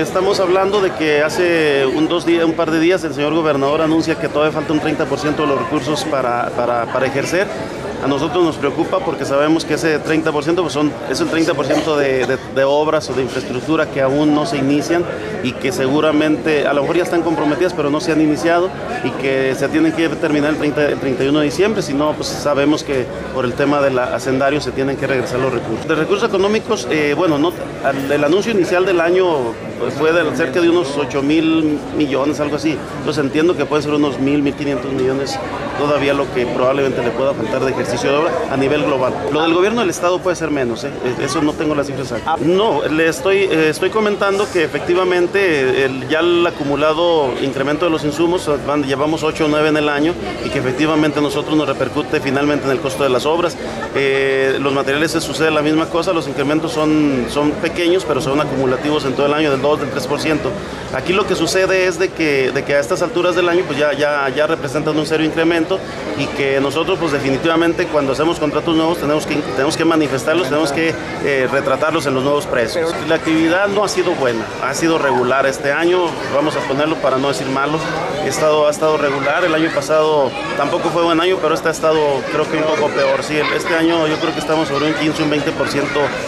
Estamos hablando de que hace un, dos días, un par de días el señor gobernador anuncia que todavía falta un 30% de los recursos para, para, para, ejercer. A nosotros nos preocupa porque sabemos que ese 30% pues son, es el 30% de, de, de, obras o de infraestructura que aún no se inician y que seguramente, a lo mejor ya están comprometidas pero no se han iniciado y que se tienen que terminar el, 30, el 31 de diciembre, si no pues sabemos que por el tema del hacendario se tienen que regresar los recursos. De recursos económicos, eh, bueno, no, el anuncio inicial del año pues fue de cerca de unos 8 mil millones, algo así. Entonces entiendo que puede ser unos mil, 1.500 millones todavía lo que probablemente le pueda faltar de ejercicio de obra a nivel global. Lo del gobierno del Estado puede ser menos, ¿eh? eso no tengo las cifras exactas. No, le estoy, eh, estoy comentando que efectivamente el, ya el acumulado incremento de los insumos, van, llevamos 8 o 9 en el año y que efectivamente a nosotros nos repercute finalmente en el costo de las obras. Eh, los materiales se sucede la misma cosa, los incrementos son, son pequeños, pero son acumulativos en todo el año del 2, del 3%. Aquí lo que sucede es de que, de que a estas alturas del año pues ya, ya, ya representan un serio incremento y que nosotros pues definitivamente cuando hacemos contratos nuevos tenemos que, tenemos que manifestarlos, tenemos que eh, retratarlos en los nuevos precios. La actividad no ha sido buena, ha sido regular este año, vamos a ponerlo para no decir malo, ha estado, ha estado regular, el año pasado tampoco fue buen año, pero este ha estado creo que un poco peor, sí, este año yo creo que estamos sobre un 15, un 20%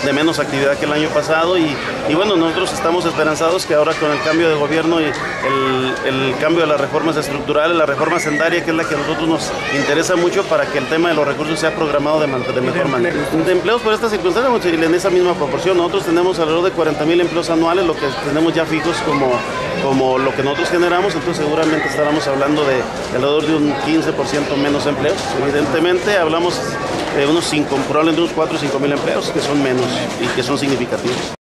de menos actividad que el año pasado y, y bueno, nosotros estamos esperanzados que ahora con el cambio de gobierno y el, cambio de las reformas estructurales, la reforma sendaria, que es la que a nosotros nos interesa mucho para que el tema de los recursos sea programado de, de mejor manera. De empleos por estas circunstancias, en esa misma proporción. Nosotros tenemos alrededor de 40 mil empleos anuales, lo que tenemos ya fijos como, como lo que nosotros generamos, entonces seguramente estaremos hablando de, de alrededor de un 15% menos empleos. Evidentemente hablamos de unos 5, probablemente unos 4 o 5 mil empleos que son menos y que son significativos.